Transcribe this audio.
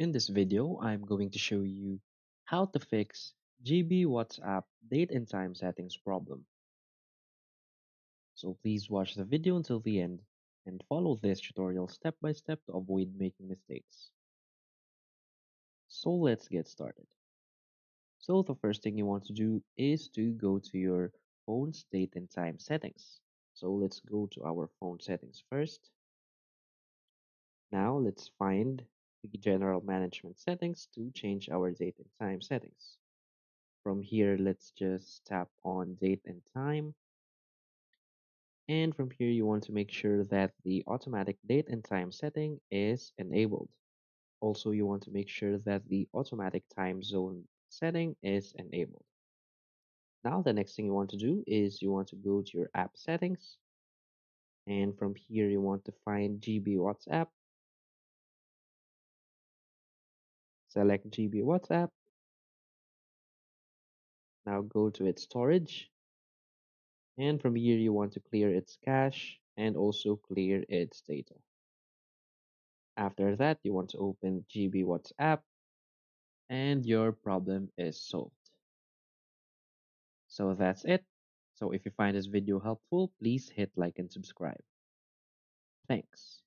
In this video, I'm going to show you how to fix GB WhatsApp date and time settings problem. So please watch the video until the end and follow this tutorial step by step to avoid making mistakes. So let's get started. So the first thing you want to do is to go to your phone's date and time settings. So let's go to our phone settings first. Now let's find the general management settings to change our date and time settings. From here, let's just tap on date and time. And from here, you want to make sure that the automatic date and time setting is enabled. Also, you want to make sure that the automatic time zone setting is enabled. Now, the next thing you want to do is you want to go to your app settings. And from here, you want to find GB WhatsApp select GB WhatsApp. Now go to its storage. And from here, you want to clear its cache and also clear its data. After that, you want to open GB WhatsApp and your problem is solved. So that's it. So if you find this video helpful, please hit like and subscribe. Thanks.